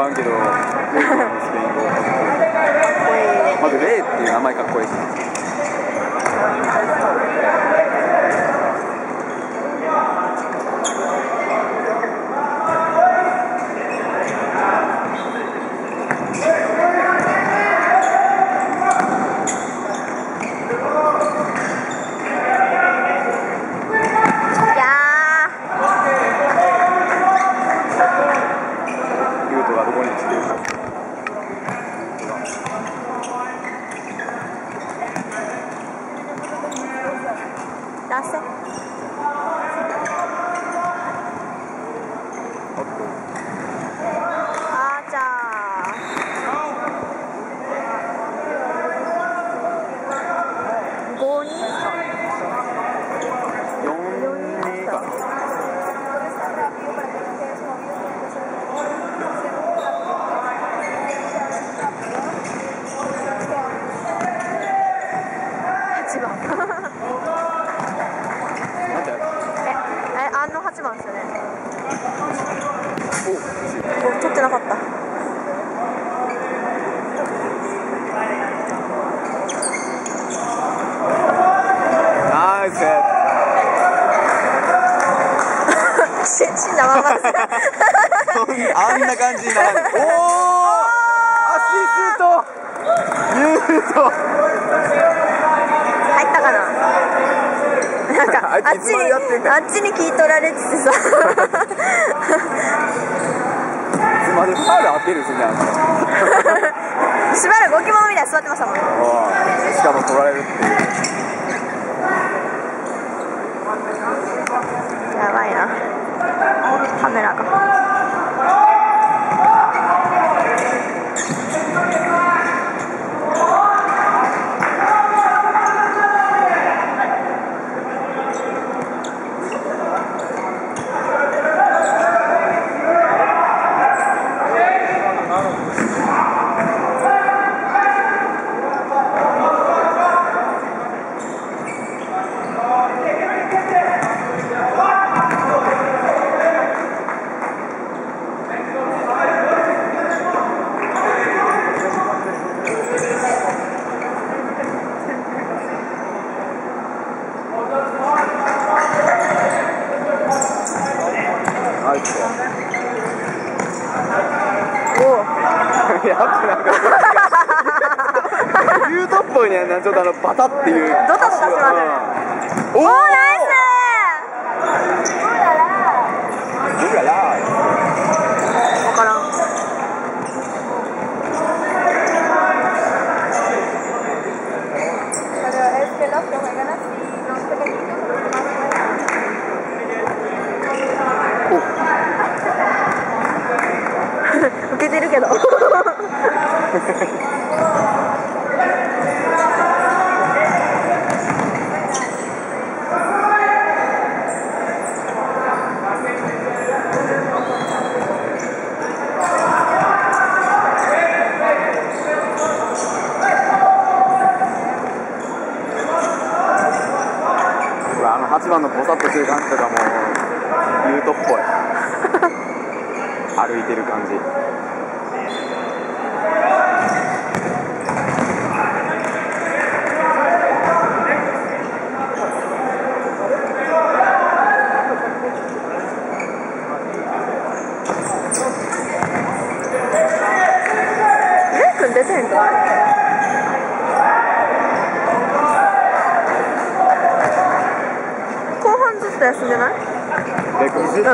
わんけど、レイ君のスペイン語。まずレイっていう名前かっこいいですウトがどこに来てるか。出せあーちゃー5人四人かな。8番なんで？ええあの8番ですよねお、お取ってなかったナイス。し死んだまんまですあんな感じにならない。おお。アシスト。ユウト。入ったかな？なんか あってんかあっちに聞い取られててさまでファウル当てるすんね しばらくゴキモノみたいに座ってましたもんしかも取られるっていう。やばいなカメラがナイス。おおやっぱなんか。いねちょっとあのバタっていう。ドタドタしますね。おおナイスうらら。分からん。受8番のボサッとしてる感じとかもユウトっぽい。歩いてる感じ。レイ君出てんかと休んでない水？うん。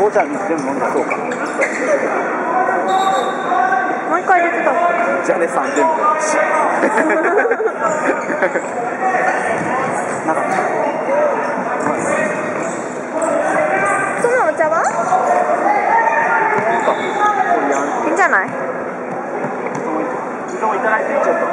ゴーちゃん水全部飲んだそうか。もう一回出てた。じゃあね3点分なかったそのお茶は？いいんじゃない？水もいただいてちょっと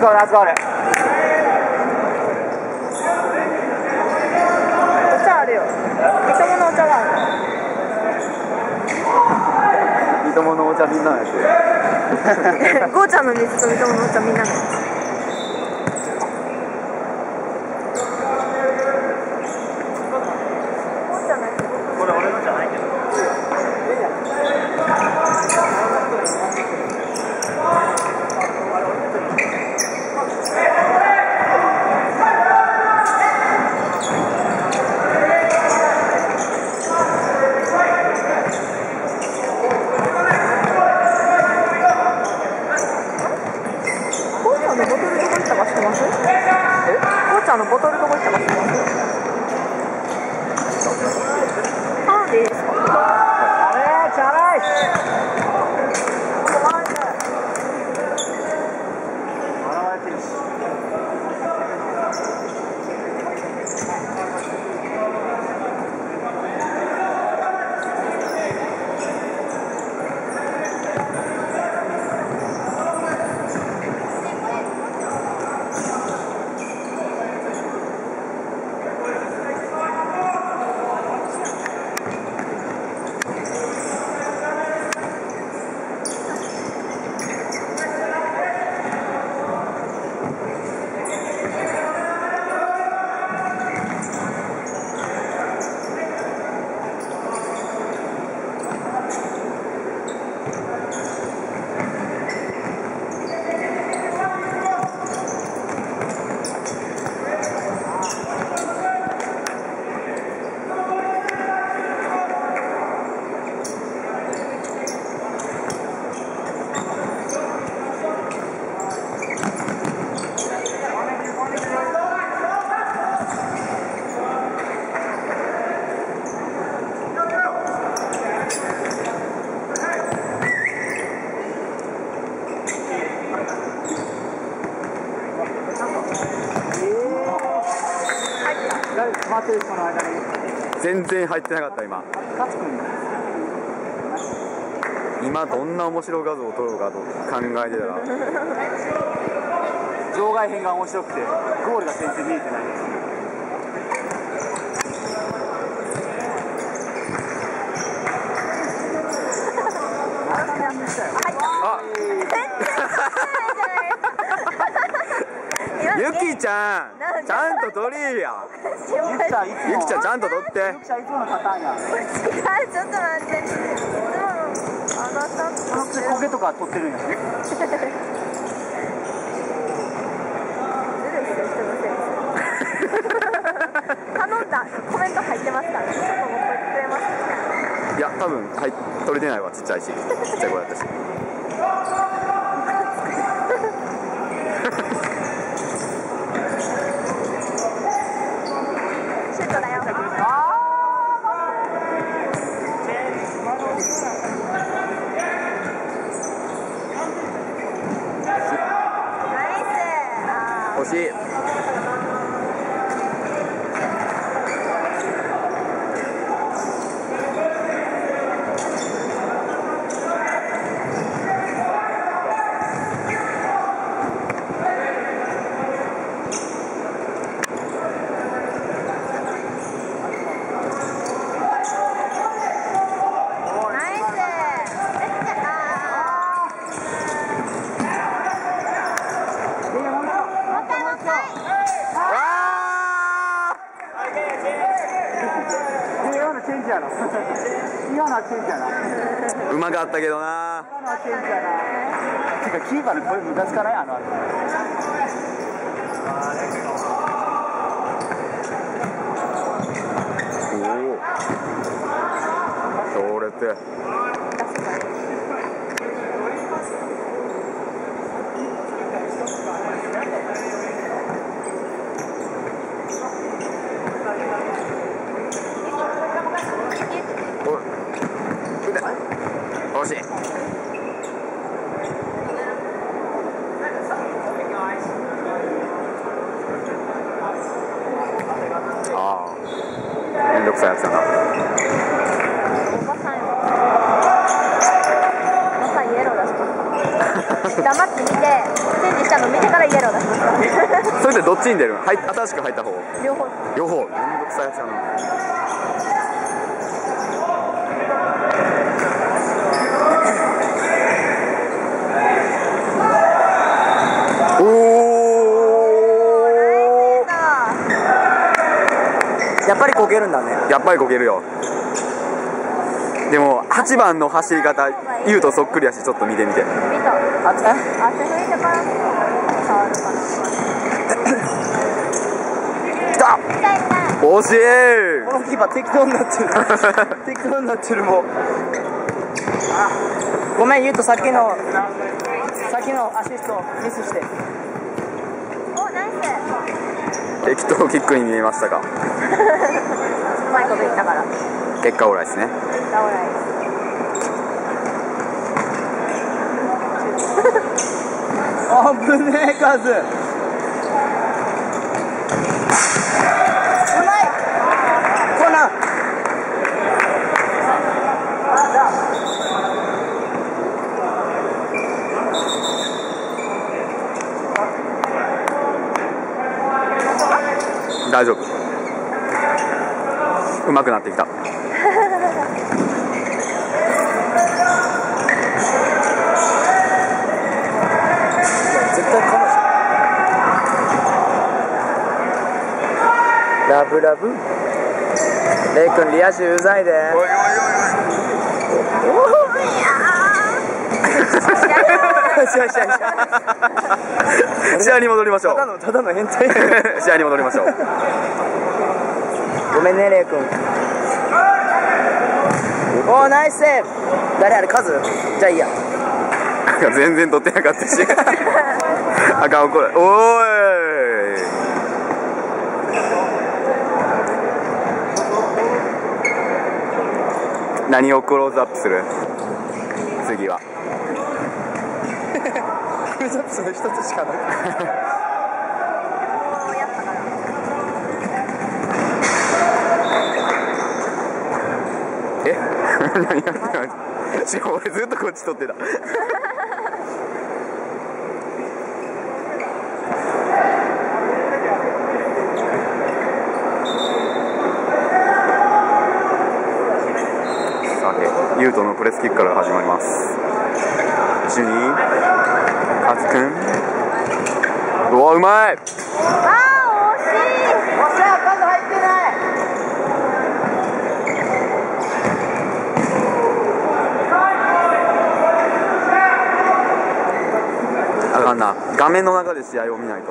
スゴールナイスゴール。お茶あるよ。いとものお茶がある。いとものお茶みんなのやつ。ゴーちゃんの水といとものお茶みんなのゴーちゃんのやつこれ俺のじゃないけどゴーちゃんのボトルどこ行ったか知ってますえゴーちゃんのボトルどこ行ったか。知ってます頼んでです全然入ってなかった今。今どんな面白画像を撮ろうかと考えてたら。場外編が面白くてゴールが全然見えてないですあゆき ちゃんちゃんと撮りやゆきちゃんゆきちゃんちゃんと撮って。ゆきちゃんいつものパターンや。違うちょっと待っていつものあなたそのくせ焦げとか撮ってるんやずるい人してません頼んだコメント入ってますからちょっと持ってくれますいや多分はい撮れてないわちっちゃいし。ちっちゃい子だったしあー惜しいナイスあわ今のチェンジやろ今のはチェンジやなーうまかったけどな。てかキーパーのこれムカつかない？あのあれおお。強烈。おめんどくさいやつだなおばさんよおばさんイエロー出します黙って見てチェンジしたの見てからイエロー出しますそれでどっちに出る？の新しく入った方。両方。両方。めんどくさいやつだな。やっぱりこけるんだね。やっぱりこけるよ。でも8番の走り方言うとそっくりやしちょっと見てみて。見たあ汗拭い。てからも触るかなきた惜しいこのキーパー適当になってる適当になってるもうごめんゆうとさっきのさっきのアシストミスしておナイス適当キックに見えましたがうまいこと言ったから結果オーライですねダオーライあぶねえカズ。大丈夫。うまくなってきた。ブラブ。レイ君リア充うざいで。おいおいしゃしゃしゃおい試合に戻りましょう。ただのただの変態。試合に戻りましょう。ごめんねレイ君。おーナイスセーブ。誰あれカズ？じゃあいいや。全然取ってなかったし。あかん怒る。おい何をクローズアップする？次は。クローズアップする一つしかない。え？何やってんの？しかも俺ずっとこっち撮ってたさて、ユウトのプレスキックから始まります。ジュニー、カズくん。うわ、うまいわあ惜しいしゃカズ入ってないあかんな。画面の中で試合を見ないと。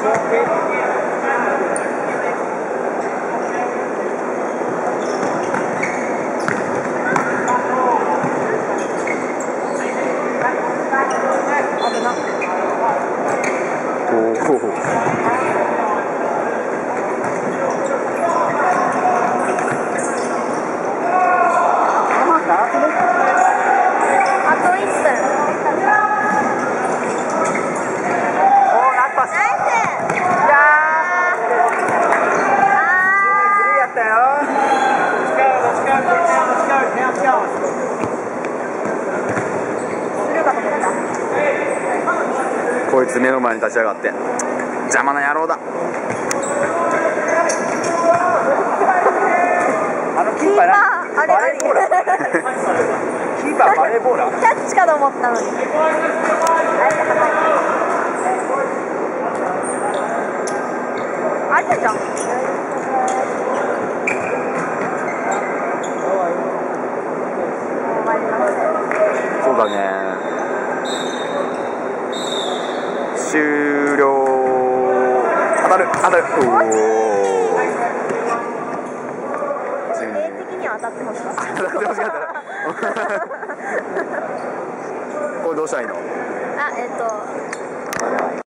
おお。あと1分おーナイスパスナイスいやあーやったよースルーかと思ったこいつ目の前に立ち上がって邪魔な野郎だ。あのキーパーあれバレーボーラー。キーパーバレーボーラー。キャッチかと思ったのに。あれじゃん